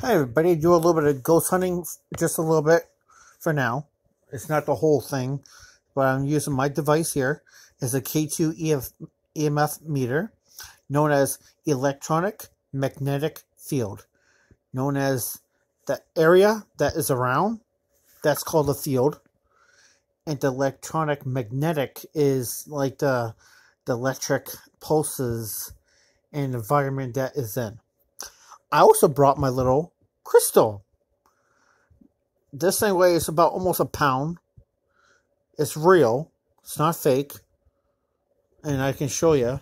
Hi everybody, do a little bit of ghost hunting, just a little bit for now. It's not the whole thing, but I'm using my device here. It's a K2 EF, EMF meter, known as electronic magnetic field. Known as the area that is around, that's called a field. And the electronic magnetic is like the, the electric pulses and environment that is in. I also brought my little crystal. This thing weighs about almost a pound. It's real. It's not fake. And I can show you.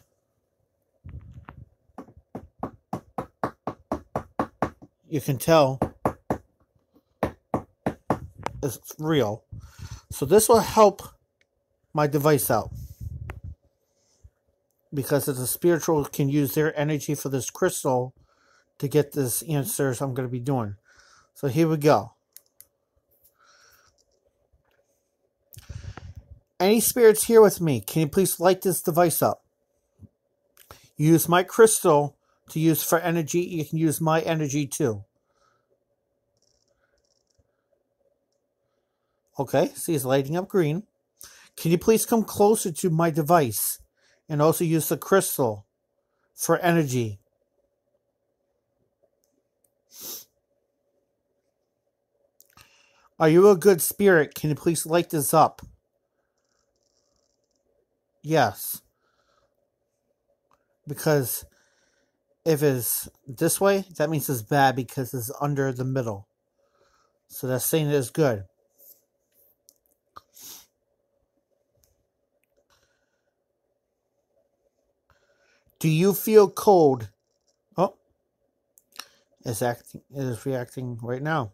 You can tell it's real. So this will help my device out. Because as a spiritual can use their energy for this crystal to get this answers I'm going to be doing. So here we go. Any spirits here with me, can you please light this device up? Use my crystal to use for energy. You can use my energy too. Okay, see it's lighting up green. Can you please come closer to my device and also use the crystal for energy? Are you a good spirit? Can you please light this up? Yes. Because if it's this way, that means it's bad because it's under the middle. So that's saying it is good. Do you feel cold? Oh, it's acting. It is reacting right now.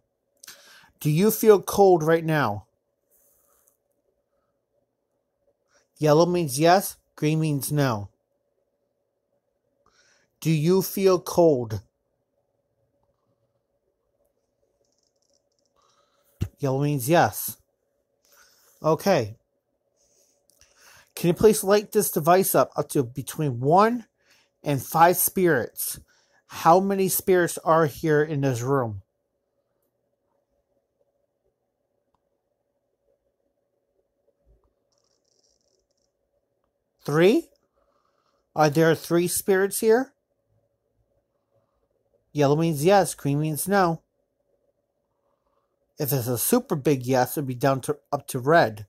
Do you feel cold right now? Yellow means yes, green means no. Do you feel cold? Yellow means yes. Okay. Can you please light this device up up to between one and five spirits? How many spirits are here in this room? Three? Are there three spirits here? Yellow means yes, green means no. If it's a super big yes, it'd be down to up to red.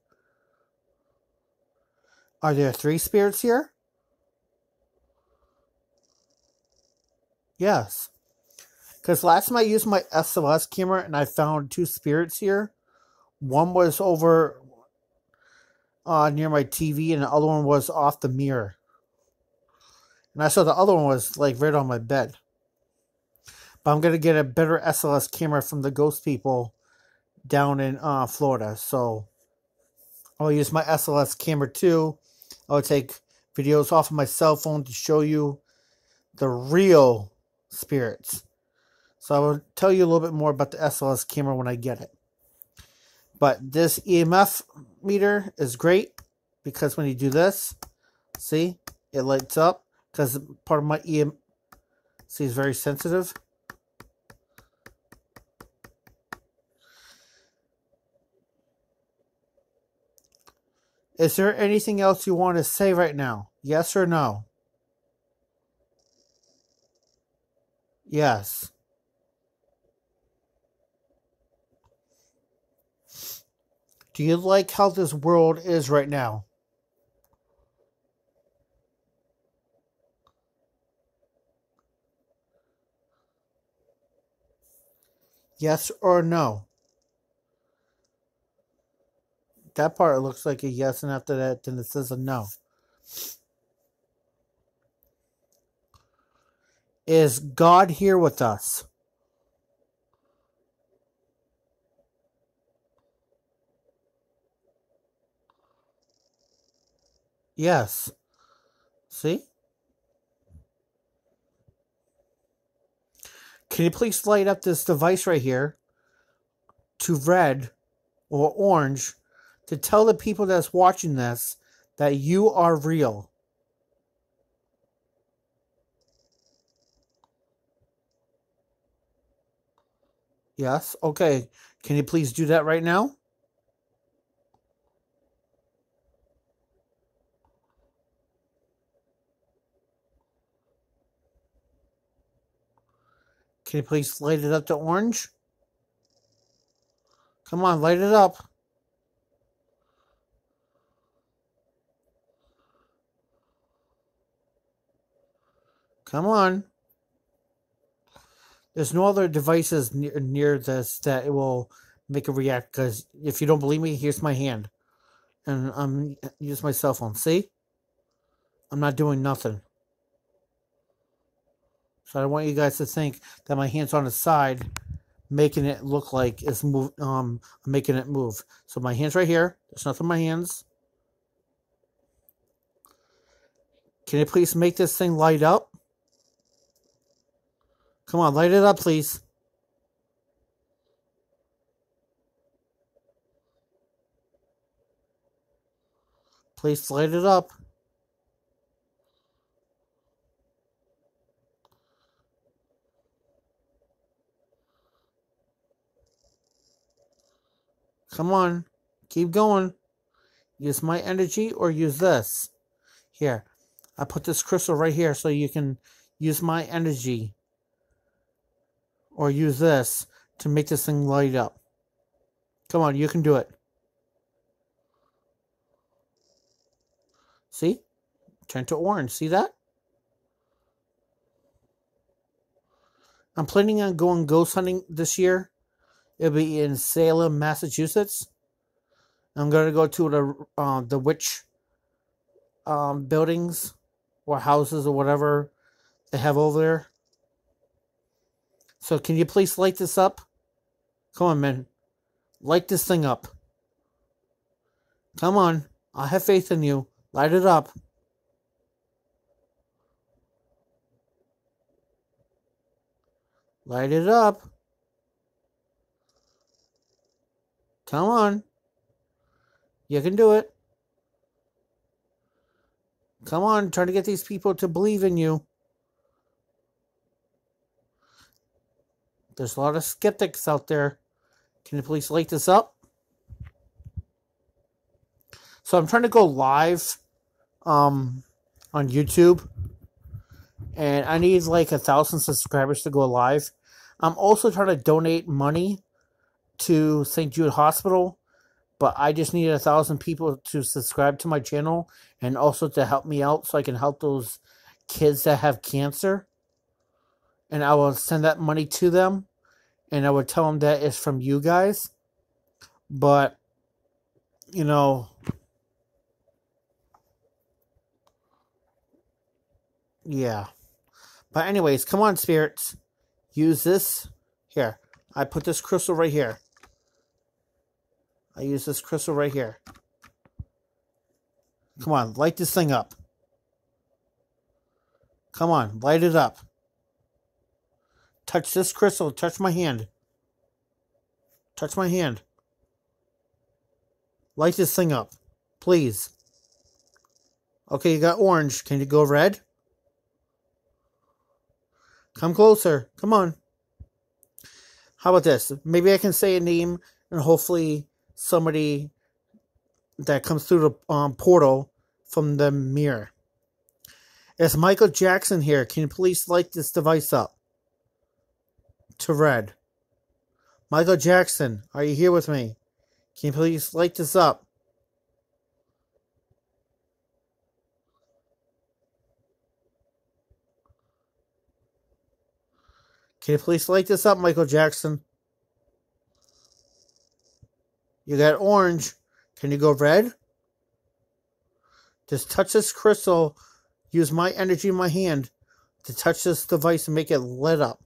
Are there three spirits here? Yes. Because last time I used my SLS camera and I found two spirits here. One was over uh, near my TV, and the other one was off the mirror. And I saw the other one was like right on my bed. But I'm gonna get a better SLS camera from the Ghost people down in uh, Florida. So I'll use my SLS camera too. I'll take videos off of my cell phone to show you the real spirits. So I will tell you a little bit more about the SLS camera when I get it. But this EMF meter is great because when you do this, see, it lights up because part of my EM, see, is very sensitive. Is there anything else you want to say right now? Yes or no? Yes. Do you like how this world is right now? Yes or no? That part looks like a yes, and after that, then it says a no. Is God here with us? Yes. See? Can you please light up this device right here to red or orange to tell the people that's watching this that you are real? Yes. Okay. Can you please do that right now? Can you please light it up to orange? Come on, light it up. Come on. There's no other devices near, near this that it will make it react. Because if you don't believe me, here's my hand. And I'm use my cell phone. See? I'm not doing nothing. So I want you guys to think that my hand's on the side, making it look like it's move, um, making it move. So my hand's right here. There's nothing in my hands. Can you please make this thing light up? Come on, light it up, please. Please light it up. Come on. Keep going. Use my energy or use this. Here. I put this crystal right here so you can use my energy. Or use this to make this thing light up. Come on, you can do it. See? Turn to orange. See that? I'm planning on going ghost hunting this year. It'll be in Salem, Massachusetts. I'm going to go to the uh, the witch um, buildings or houses or whatever they have over there. So can you please light this up? Come on, man. Light this thing up. Come on. I have faith in you. Light it up. Light it up. Come on. You can do it. Come on, try to get these people to believe in you. There's a lot of skeptics out there. Can you please light this up? So I'm trying to go live um, on YouTube. And I need like a thousand subscribers to go live. I'm also trying to donate money to St. Jude Hospital, but I just need a thousand people to subscribe to my channel and also to help me out so I can help those kids that have cancer. And I will send that money to them and I would tell them that it's from you guys. But, you know, yeah. But, anyways, come on, spirits. Use this. Here, I put this crystal right here. I use this crystal right here. Come on, light this thing up. Come on, light it up. Touch this crystal. Touch my hand. Touch my hand. Light this thing up. Please. Okay, you got orange. Can you go red? Come closer. Come on. How about this? Maybe I can say a name and hopefully somebody that comes through the um, portal from the mirror. It's Michael Jackson here. Can you please light this device up? To red. Michael Jackson, are you here with me? Can you please light this up? Can you please light this up, Michael Jackson? You got orange. Can you go red? Just touch this crystal. Use my energy in my hand to touch this device and make it lit up.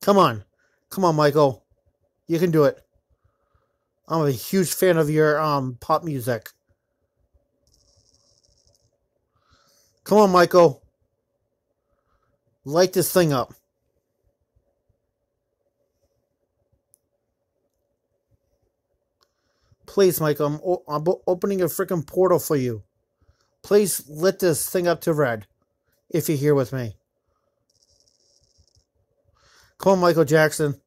Come on. Come on, Michael. You can do it. I'm a huge fan of your um pop music. Come on, Michael. Light this thing up. Please, Michael, I'm, o- I'm opening a freaking portal for you. Please lit this thing up to red if you're here with me. Call Michael Jackson.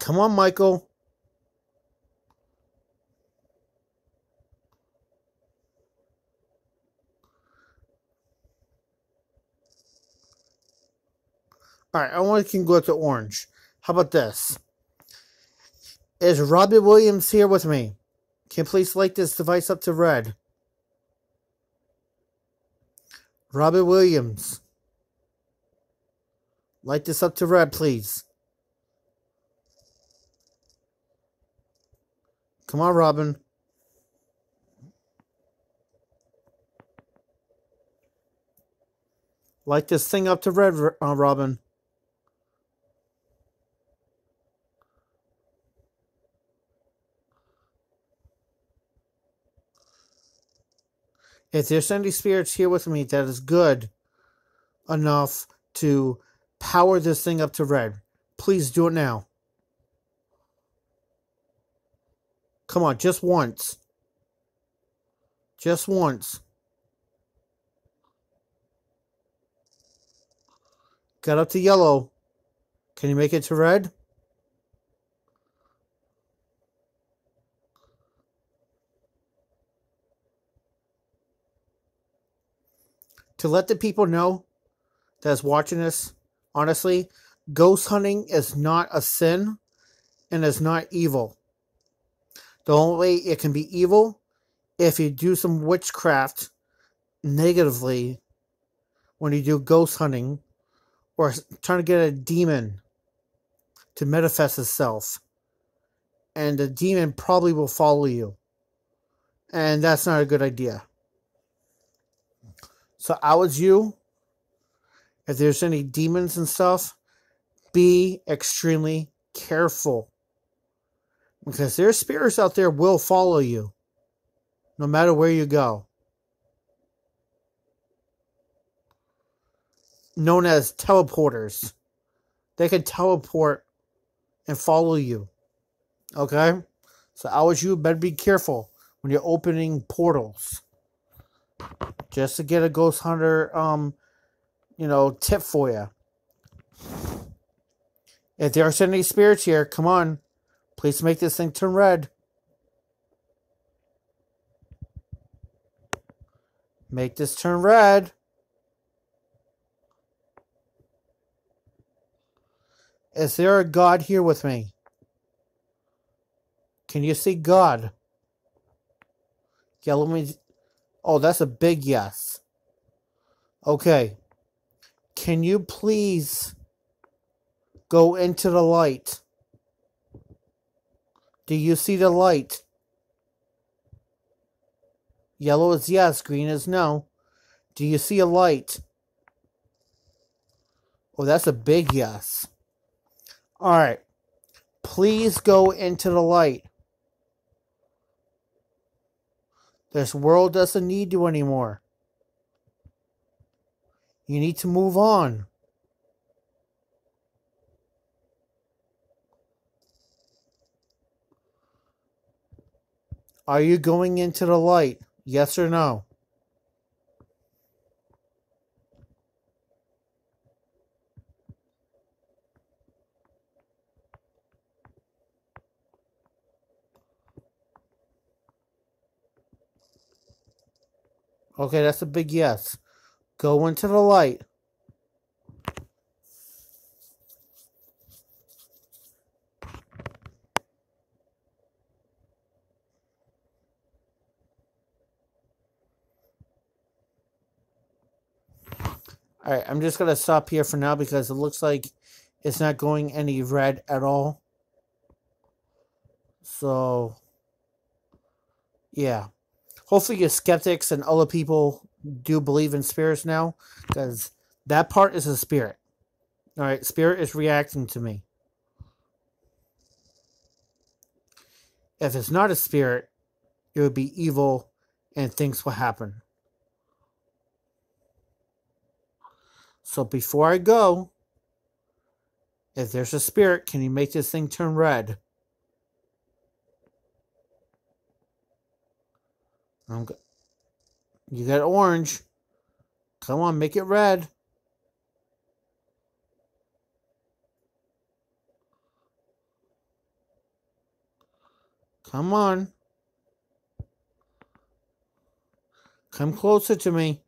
Come on, Michael. All right, I only can go to orange. How about this? Is Robin Williams here with me? Can you please light this device up to red? Robin Williams. Light this up to red, please. Come on, Robin. Light this thing up to red, uh, Robin. If there's any spirits here with me that is good enough to power this thing up to red, please do it now. Come on, just once. Just once. Got up to yellow. Can you make it to red? To let the people know that's watching this, honestly, ghost hunting is not a sin and is not evil. The only way it can be evil if you do some witchcraft negatively when you do ghost hunting or trying to get a demon to manifest itself. And the demon probably will follow you. And that's not a good idea. So I was you. If there's any demons and stuff, be extremely careful. Because there's spirits out there will follow you. No matter where you go. Known as teleporters. They can teleport and follow you. Okay? So I was you better be careful when you're opening portals just to get a ghost hunter um you know tip for you if there are any spirits here come on. Please make this thing turn red. Make this turn red. Is there a god here with me? Can you see god? Let me Oh, that's a big yes. Okay. Can you please go into the light? Do you see the light? Yellow is yes, green is no. Do you see a light? Oh, that's a big yes. All right. Please go into the light. This world doesn't need you anymore. You need to move on. Are you going into the light? Yes or no? Okay, that's a big yes. Go into the light. Alright, I'm just going to stop here for now because it looks like it's not going any red at all. So, yeah hopefully your skeptics and other people do believe in spirits now because that part is a spirit. All right spirit is reacting to me. If it's not a spirit it would be evil and things will happen. So before i go if there's a spirit can you make this thing turn red I'm you got orange. Come on, make it red. Come on. Come closer to me.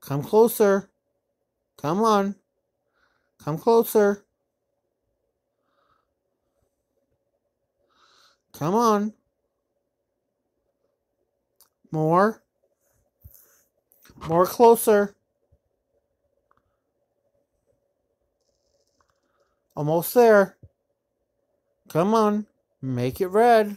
Come closer. Come on. Come closer. Come on. More. More closer. Almost there. Come on. Make it red.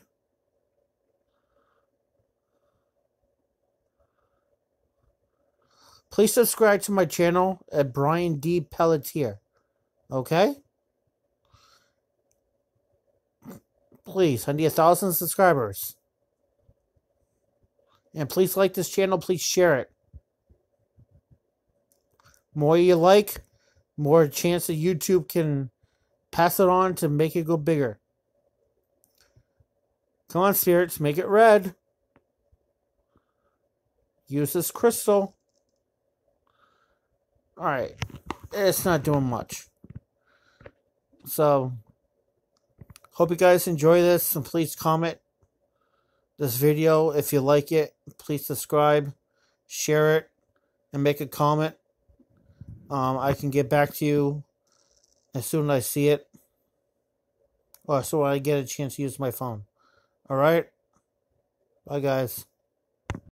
Please subscribe to my channel at Brian D. Pelletier. Okay? Please, I need a thousand subscribers. And please like this channel. Please share it. More you like, more chance that YouTube can pass it on to make it go bigger. Come on, spirits, make it red. Use this crystal. Alright. It's not doing much. So, hope you guys enjoy this and please comment this video if you like it. Please subscribe, share it, and make a comment. Um, I can get back to you as soon as I see it. Or so I get a chance to use my phone. Alright? Bye, guys.